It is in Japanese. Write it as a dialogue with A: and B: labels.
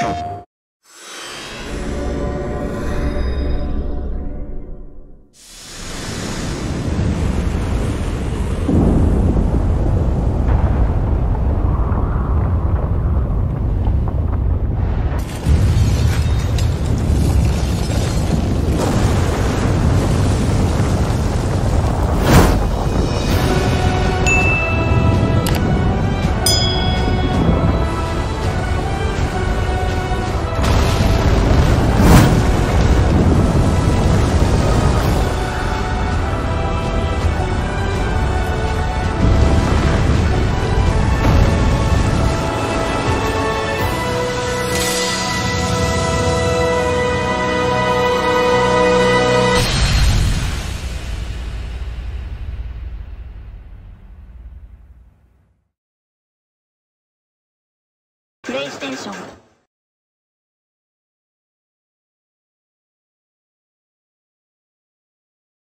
A: you ステーション。